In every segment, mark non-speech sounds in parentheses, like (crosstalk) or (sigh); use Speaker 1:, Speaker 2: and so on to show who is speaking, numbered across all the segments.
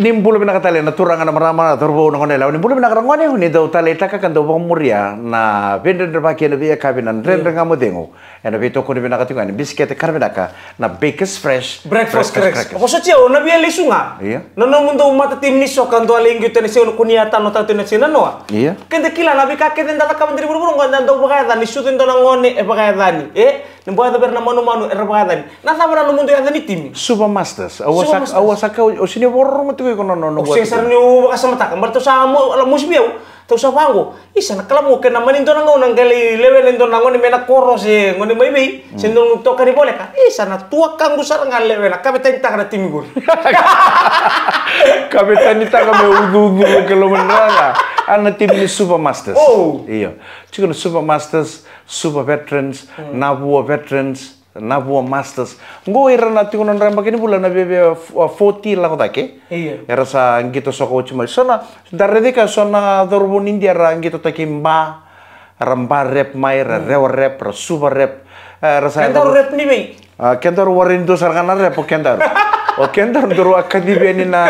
Speaker 1: nimbulu bina katali na turanga na marama na turbo na konela. Nimbulu bina karangone ni do tale taka kan do muria na vendre de baki na via kabina rendre nga modengo ena vito ko bina katinga ni biscuit karbina ka na bakers fresh.
Speaker 2: Breakfast crackers. ko sa tiyo na biya lisunga
Speaker 1: Iya.
Speaker 2: na no mundo mata tim ni so kan do aling gyud ni sino kuniata no tatu na sino no
Speaker 1: Iya.
Speaker 2: kende kila na bika kende ndata ka mandiri buru nganda do baka dani shooting do na ngone e baka dani e ni boya ber na manu manu e baka dani na sabara no mundo ya dani tim
Speaker 1: super masters awasak
Speaker 2: Supermasters.
Speaker 1: awasaka o sini borong mo tukoy kono no no
Speaker 2: Sing sar ni baka sa mata kan berto sa mo ala musbiau tau sa pango isa na kala mo kena manin do na ngona ngali level ndo na ngone mena koro mai mai sendo to kani boleh ka isa na tua kang gusar ngal level na kapten tak na tim gol
Speaker 1: Kapitan ita kami ugu-ugu (laughs) kalau meneraga. Ni super masters.
Speaker 2: Oh.
Speaker 1: Iya. Cikgu super masters, super veterans, Nabua veterans, Nabua masters. Ngo ira na tingo non ramba kini bulan na bebe 40 lang take.
Speaker 2: Iya.
Speaker 1: Era sa ngito soko cuma. Sona darede ka sona dorbo India ra ngito take mba. Ramba rep mai, ra rewa rep, ra super rep. Rasa
Speaker 2: Kan tahu rap ni.
Speaker 1: Ah, kentar warin do sargana re po kentar. (laughs) O kentar do akadi beni na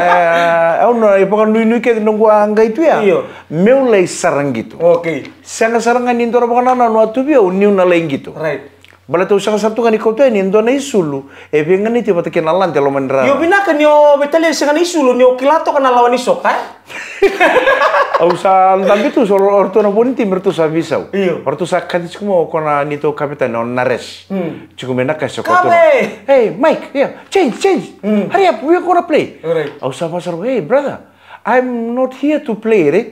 Speaker 1: au no e pokan nui nui ke nunggu anga itu ya.
Speaker 2: Iyo.
Speaker 1: Meu lei sarang gitu.
Speaker 2: Oke.
Speaker 1: Sanga sarangan indora pokan na no atu bia uniu na lei gitu.
Speaker 2: Right.
Speaker 1: Bala tu sanga sabtu kan ikau tu ni indona isulu. E bengan ni tiba kenalan telo mendra.
Speaker 2: Yo bina kan yo betali sekan isu lo yo kilato kan lawan iso ka.
Speaker 1: Au sa andam itu solo orto na pun tim bertu sa visau.
Speaker 2: Iyo.
Speaker 1: Orto sa kadis kumo kona nito kapitan on nares. Cukup mena kasih kau
Speaker 2: Kabe.
Speaker 1: Hey, Mike, yeah, change, change. Hurry up, we're gonna play.
Speaker 2: Alright.
Speaker 1: Aku sama sama, hey brother, I'm not here to play, right?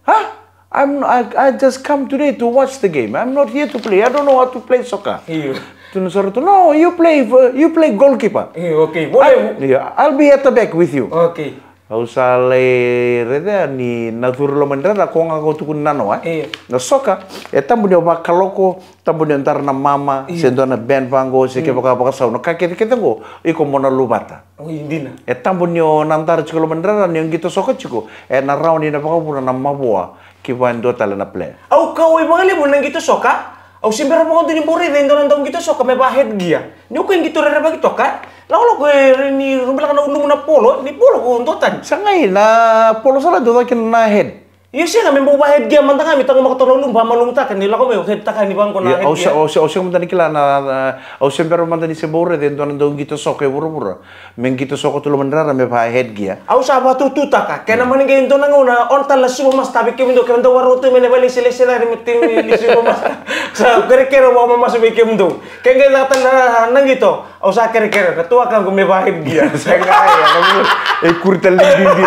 Speaker 1: Huh? I'm I, I just come today to watch the game. I'm not here to play. I don't know how to play soccer.
Speaker 2: Iyo.
Speaker 1: Tunusar tu, no, you play for- you play goalkeeper.
Speaker 2: Iyo oke. Boleh.
Speaker 1: Yeah, I'll be at the back with you.
Speaker 2: Oke.
Speaker 1: Au sale reda ni natur lo mendra na konga ko tukun nano ah.
Speaker 2: Iya.
Speaker 1: Na soka e tambu ni ba kaloko tambu ni antar na mama sendo na ben vango se ke baka baka sau no ka ke ke tengo iko mona lubata.
Speaker 2: Oh indina.
Speaker 1: E tambu ni o nantar chiko lo mendra na ni ngito soka chiko e na rauni na baka puna na mabua ba ndo tala na play.
Speaker 2: Au kau ibu ngali mo nang gitu soka. Au simber mo din bore den don don gitu soka me bahet gia. Ni ko gitu rere bagi toka. Lalu ko ni rumbla kana undung na polo, ni polo ko untotan.
Speaker 1: Sangai na polo sala do kin na head.
Speaker 2: Iya sih kami (laughs) mau bahet gia mantang kami tang makatolo lum ba malum tak ni lako me head tak ni bang ko na
Speaker 1: Ya,
Speaker 2: head
Speaker 1: au sa
Speaker 2: gia.
Speaker 1: au sa au sa mantani kila na na- au sa pero mantani se bore den don do ngito soka e buru buru. Men ngito soka tu lo mendra me ba head gia.
Speaker 2: Au saba tu tu taka. Kena maning kayo na nguna on tala subo mas tabi kemi do kemi do waroto mene bali sele sele ni metim ni subo mas. Sa kere kere mo mama subi kemi do. Kaya kaya datan na nang gitu. Au sa kere kere ketua kan ko me bahid dia.
Speaker 1: Saya ya, kamu eh kurtal di bimbi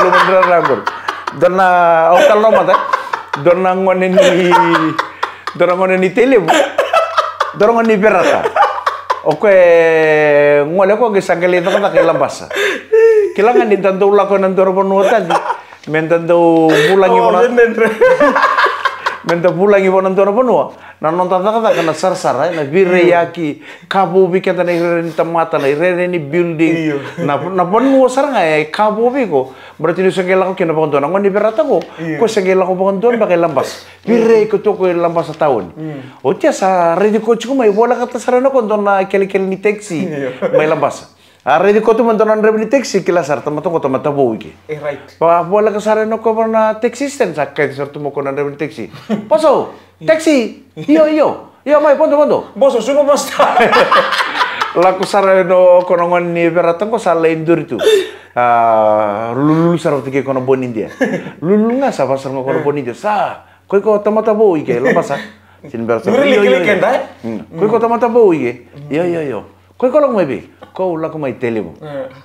Speaker 1: lo mandra rangor. Dona au kallo mata. Dona ngone ni dona ngone ni tele. Dona ngone ni berata. Oke, ngole ko gisangale to kata kila basa. Kilangan ni tanto ulah ko nang doro ponu tadi. Men tanto bulangi
Speaker 2: Oh,
Speaker 1: ponu.
Speaker 2: bener.
Speaker 1: Menta bulangi ponu nang doro ponu. Na nonton kata kana sar sar na birre yaki kabu bi kata ni reni tamata na reni ni building.
Speaker 2: Iyo.
Speaker 1: Na na ponu sar eh kabu bi ko. Berarti ni sengela ko kina pon ngoni berata ko. Ko sengela ko pon don pakai lambas. Birre ko to ko lambas taon. O tia sa redi ko chuko mai bola kata sarana ko don na keli keli ni taxi. Mai lambas. Ah redi ko tu mantonan redi ni taxi kila sar tamato ko tamata bogi.
Speaker 2: Eh right.
Speaker 1: Pa bola ka sare no ko na taxi stand sa kay sar tumo ko na rin taxi. Paso, taxi. Iyo iyo. Iyo mai pondo pondo.
Speaker 2: Boso subo mas ta.
Speaker 1: La ko sare no ko no ni beratan ko sa lain dur itu. Ah lulu sar tike ko no bon India. Lulu nga sa pasar ko no bon India sa. Koy ko tamata bo ike lo pasa. Sin beratan.
Speaker 2: Duri liki-liki anda, eh?
Speaker 1: Koy ko tamata bo ike. Iyo iyo iyo. Koy ko mai bi. Ko la ko mai telemo.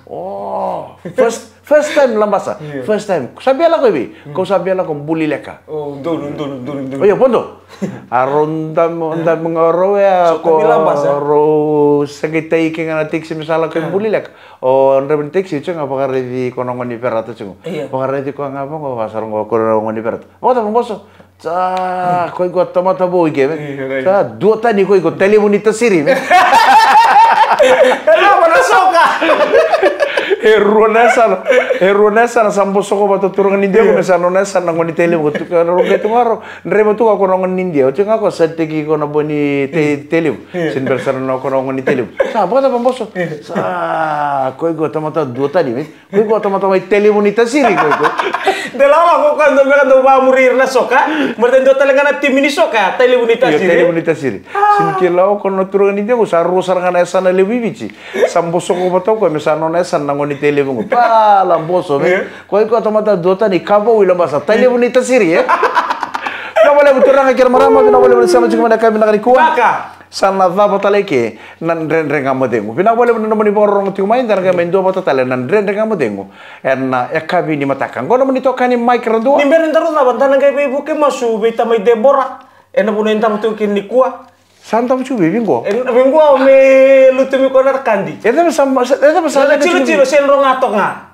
Speaker 1: Oh, first first time lambasa. (laughs) First time. Sabi ala ko ibi. Kau sabi ala ko buli leka.
Speaker 2: Oh, dun dun dun dun.
Speaker 1: Oh iya, pondo. (laughs) Aronda mo anda mga ro ya ko ro sagitay king na tiksi misala ko buli lek. O rebel tiksi chung apa ready ko nang ni perato chung.
Speaker 2: Iya.
Speaker 1: Pa ready ko nga ko pasar ngo ko nang ni perato. O ta moso. Sa ko ko tomata boy ke.
Speaker 2: Iya, right. (laughs)
Speaker 1: Sa dua tani ko ko telefonita
Speaker 2: na soka?
Speaker 1: e ruonesa e ruonesa na sambo soko bato turungan india ko mesa no nesa na ngoni tele ko tuka ro ke tu ngaro. Ndre tu ko no ngoni india o tinga ko sette ki ko boni te tele sin bersara no ko no ngoni tele sa bota bamboso sa ko go tamata duota di ko go tamata mai tele bonita siri
Speaker 2: De lama ko quando me quando va a morir na soka, mertendo talaga na tim ni soka, tele
Speaker 1: Iya, tele siri. Sin kilau ko no turungan india ko sa rusar ngana esa na lewi bici. Sambo soko bato ko mesa no nesa na ngoni tele mo. Pa lamboso me. Ko ko tamata duota ni kabo wila basa tele siri ya. Na wala buturang kira marama na wala sama cuma kami nakani sana dhaba taleke nan ren renga modengu pina bole bana mani borong tu mai dan ga mendo bata tale nan ren renga modengu en ekabi ni mataka ngono mani to kani mai kerando
Speaker 2: Ni meron taro na bantana kay ibu ke masu beta may Deborah. Ena puno entang tu kin ni kuah.
Speaker 1: santa mu chubi bingo
Speaker 2: En minggu me lutumi ko na kandi.
Speaker 1: eta bisa eta bisa
Speaker 2: Sala chilo chilo sen rong ato nga.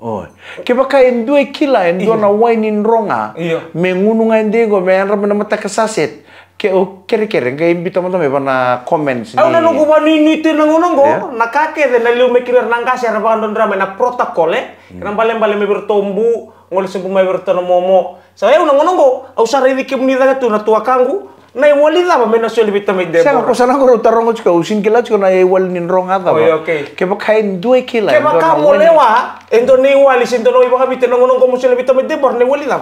Speaker 1: Oh, ke baka en due kila en dua na wine in ronga.
Speaker 2: Iya.
Speaker 1: Mengunu nga ndego me en ramana mata kasaset. Ke o kere kere nga imbita mo me bana comments
Speaker 2: Au na nunggu ba ni ni tin nang unong
Speaker 1: Iya.
Speaker 2: go. Nakake de na liu me kirer nang kasi ara ba drama na protokol eh. Kanang balem balem me bertombu ngol sempu me bertono momo. Saya unang unong go. Au sare di kim ni daga tu na tua kangu. Na wali da ba me na soli bita me
Speaker 1: Siya
Speaker 2: Deborah.
Speaker 1: ko sana ko tarong ko usin kila ko na ewal nin ronga.
Speaker 2: Oh, iya, okay.
Speaker 1: Ke baka en due kila. Dua na
Speaker 2: maka mo lewa. Endo ni wali sinto no iba kabite nang unong go mo soli bita me Deborah ni wali da.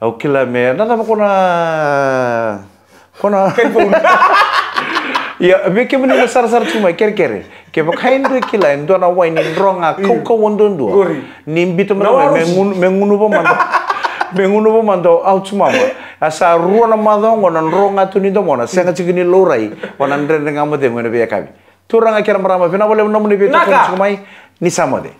Speaker 1: Au kila me nada mo kona kona (laughs) (laughs) Ya, be ke bani sar sar cuma ker kere. Ke ba kain du kila endo na wine in ronga kau kau wondo ndo.
Speaker 2: Gori.
Speaker 1: Nimbito me
Speaker 2: Na warus.
Speaker 1: mengunu mengunu ba mando. (laughs) Mengunu ba mando au cuma ma. Asa ruo na mado ngona ronga tu ni do mona senga chigini lorai. Wana ndre nga mo de ngene be kabi. Turanga kera marama bina bole no muni be to
Speaker 2: Naka.
Speaker 1: kumai ni samode.